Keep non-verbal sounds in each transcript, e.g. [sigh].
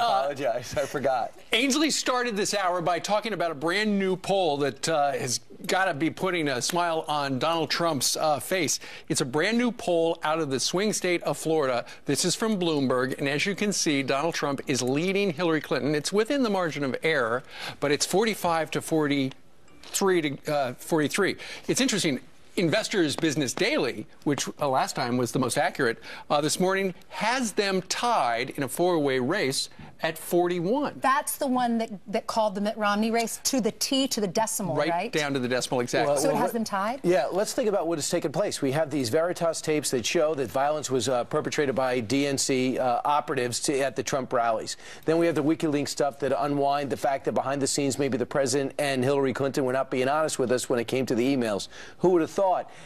I apologize. Uh, I forgot. Ainsley started this hour by talking about a brand new poll that uh, has got to be putting a smile on Donald Trump's uh, face. It's a brand new poll out of the swing state of Florida. This is from Bloomberg. And as you can see, Donald Trump is leading Hillary Clinton. It's within the margin of error, but it's 45 to 43 to uh, 43. It's interesting. Investors Business Daily, which uh, last time was the most accurate, uh, this morning has them tied in a four-way race at 41. That's the one that, that called the Mitt Romney race to the T to the decimal, right? Right down to the decimal, exactly. Well, so well, it has them tied? Yeah, let's think about what has taken place. We have these Veritas tapes that show that violence was uh, perpetrated by DNC uh, operatives to, at the Trump rallies. Then we have the WikiLeaks stuff that unwind the fact that behind the scenes maybe the president and Hillary Clinton were not being honest with us when it came to the emails. Who would have thought?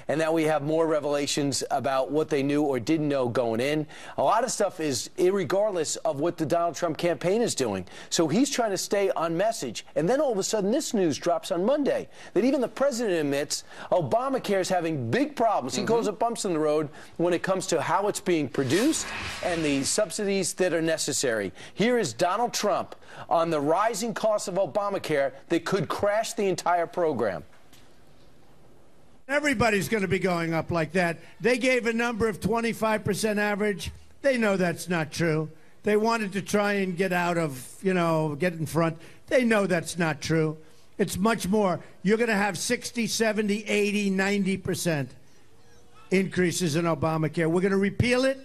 And now we have more revelations about what they knew or didn't know going in. A lot of stuff is regardless of what the Donald Trump campaign is doing. So he's trying to stay on message. And then all of a sudden, this news drops on Monday that even the president admits Obamacare is having big problems. He mm -hmm. calls it bumps in the road when it comes to how it's being produced and the subsidies that are necessary. Here is Donald Trump on the rising cost of Obamacare that could crash the entire program. Everybody's going to be going up like that. They gave a number of 25% average. They know that's not true. They wanted to try and get out of, you know, get in front. They know that's not true. It's much more. You're going to have 60, 70, 80, 90% increases in Obamacare. We're going to repeal it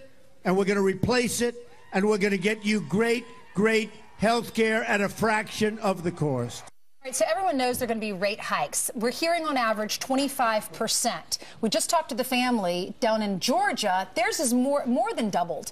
and we're going to replace it and we're going to get you great, great health care at a fraction of the cost. Right, so everyone knows there are going to be rate hikes. We're hearing on average 25%. We just talked to the family down in Georgia. Theirs is more more than doubled.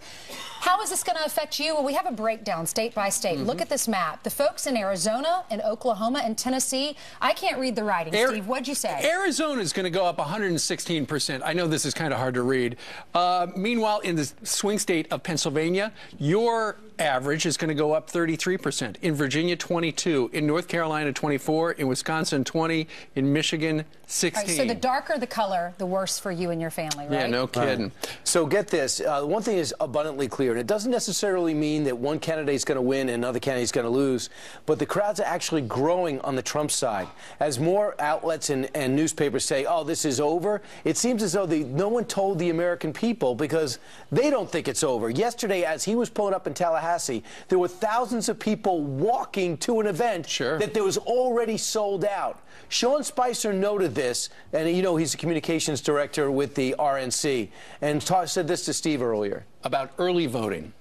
How is this going to affect you? Well, we have a breakdown state by state. Mm -hmm. Look at this map. The folks in Arizona and Oklahoma and Tennessee, I can't read the writing. Ar Steve, what'd you say? Arizona is going to go up 116%. I know this is kind of hard to read. Uh, meanwhile, in the swing state of Pennsylvania, your average is going to go up 33%. In Virginia, 22. In North Carolina, 24. In Wisconsin, 20. In Michigan, 16. Right, so the darker the color, the worse for you and your family, right? Yeah, no kidding. So get this. Uh, one thing is abundantly clear, and it doesn't necessarily mean that one candidate is going to win and another candidate is going to lose, but the crowds are actually growing on the Trump side. As more outlets and, and newspapers say, oh, this is over, it seems as though the, no one told the American people because they don't think it's over. Yesterday, as he was pulling up in Tallahassee, there were thousands of people walking to an event sure. that there was already sold out. Sean Spicer noted this, and you know he's a communications director with the RNC, and said this to Steve earlier about early voting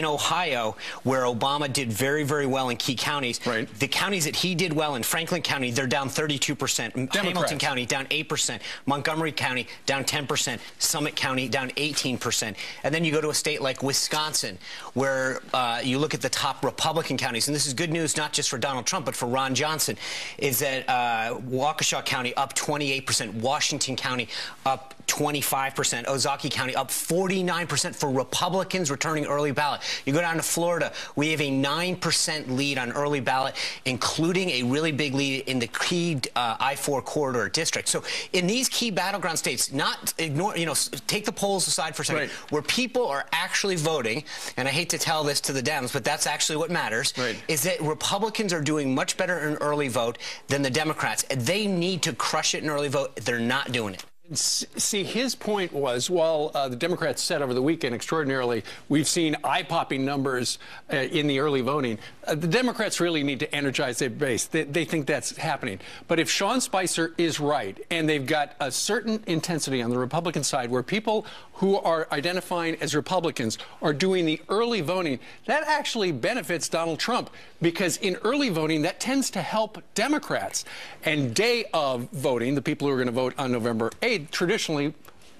in Ohio, where Obama did very, very well in key counties, right. the counties that he did well in, Franklin County, they're down 32%. Hamilton County, down 8%. Montgomery County, down 10%. Summit County, down 18%. And then you go to a state like Wisconsin, where uh, you look at the top Republican counties, and this is good news not just for Donald Trump, but for Ron Johnson, is that uh, Waukesha County up 28%, Washington County up 25%, Ozaukee County up 49% for Republicans returning early ballot. You go down to Florida, we have a 9% lead on early ballot, including a really big lead in the key uh, I-4 corridor district. So in these key battleground states, not ignore, you know, take the polls aside for a second, right. where people are actually voting, and I hate to tell this to the Dems, but that's actually what matters, right. is that Republicans are doing much better in early vote than the Democrats. They need to crush it in early vote. They're not doing it. See, his point was, while uh, the Democrats said over the weekend extraordinarily, we've seen eye-popping numbers uh, in the early voting. Uh, the Democrats really need to energize their base. They, they, think that's happening. But if Sean Spicer is right, and they've got a certain intensity on the Republican side where people who are identifying as Republicans are doing the early voting, that actually benefits Donald Trump because in early voting, that tends to help Democrats. And day of voting, the people who are going to vote on November 8th, traditionally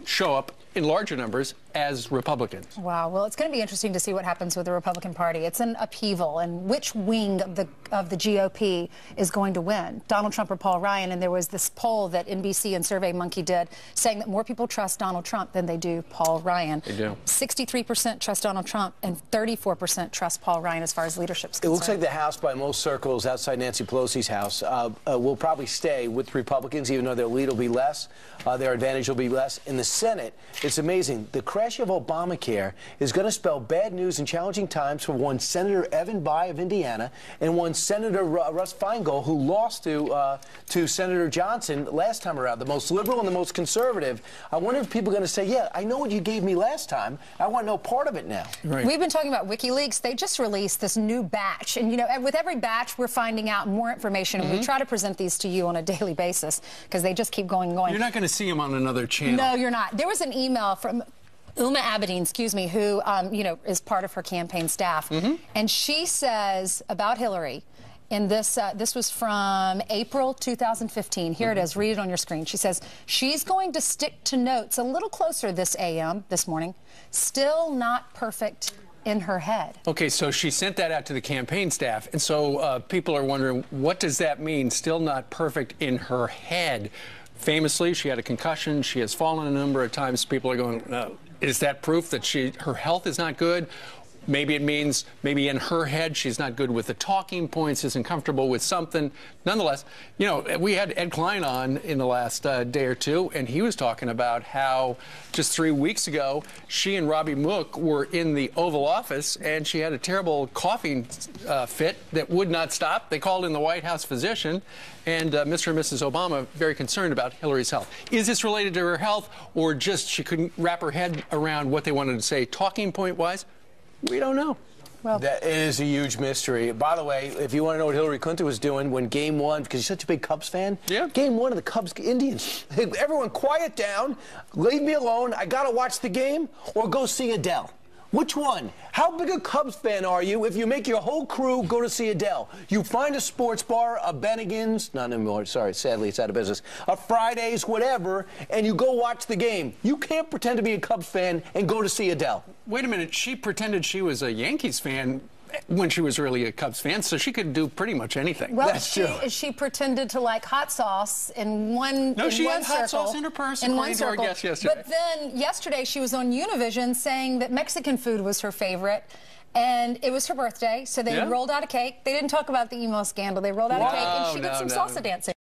show up in larger numbers as Republicans. Wow. Well, it's going to be interesting to see what happens with the Republican Party. It's an upheaval, and which wing of the of the GOP is going to win, Donald Trump or Paul Ryan? And there was this poll that NBC and SurveyMonkey did saying that more people trust Donald Trump than they do Paul Ryan. They do. 63% trust Donald Trump and 34% trust Paul Ryan as far as leadership It looks like the House, by most circles outside Nancy Pelosi's house, uh, uh, will probably stay with Republicans, even though their lead will be less, uh, their advantage will be less. In the Senate, it's amazing. The crash of Obamacare is going to spell bad news and challenging times for one Senator Evan Bayh of Indiana and one Senator Ru- Russ Feingold, who lost to uh, to Senator Johnson last time around, the most liberal and the most conservative. I wonder if people are going to say, "Yeah, I know what you gave me last time. I want no part of it now." Right. We've been talking about WikiLeaks. They just released this new batch. And, you know, with every batch, we're finding out more information. And we try to present these to you on a daily basis because they just keep going and going. You're not going to see him on another channel. No, you're not. There was an email from Huma Abedin, excuse me, who um, you know is part of her campaign staff, Mm-hmm. and she says about Hillary. In this, uh, this was from April 2015. Here Mm-hmm. it is. Read it on your screen. She says she's going to stick to notes a little closer this AM, this morning. Still not perfect in her head. Okay, so she sent that out to the campaign staff, and so uh, people are wondering what does that mean? Still not perfect in her head. Famously, she had a concussion. She has fallen a number of times. People are going, uh, is that proof that she her health is not good? Maybe it means maybe in her head she's not good with the talking points, isn't comfortable with something. Nonetheless, you know, we had Ed Klein on in the last uh, day or two, and he was talking about how just three weeks ago she and Robbie Mook were in the Oval Office, and she had a terrible coughing uh, fit that would not stop. They called in the White House physician, and uh, Mr. and Mrs. Obama very concerned about Hillary's health. Is this related to her health, or just she couldn't wrap her head around what they wanted to say, talking point wise? We don't know. Well, that is a huge mystery. By the way, if you want to know what Hillary Clinton was doing when Game One, because she's such a big Cubs fan. Yeah. Game One of the Cubs Indians. Hey, [laughs] everyone, quiet down. Leave me alone. I gotta watch the game or go see Adele. Which one? How big a Cubs fan are you if you make your whole crew go to see Adele? You find a sports bar, a Bennigan's, not anymore, sorry, sadly it's out of business, a Fridays, whatever, and you go watch the game. You can't pretend to be a Cubs fan and go to see Adele. Wait a minute. She pretended she was a Yankees fan when she was really a Cubs fan, so she could do pretty much anything. Well, That's she, true. she pretended to like hot sauce in one. No, in she one had hot circle, sauce in her purse, In one according to our circle. guest yesterday. But then yesterday she was on Univision saying that Mexican food was her favorite. And it was her birthday, so they Yeah. rolled out a cake. They didn't talk about the emo scandal. They rolled out a cake, and she did some no. salsa dancing.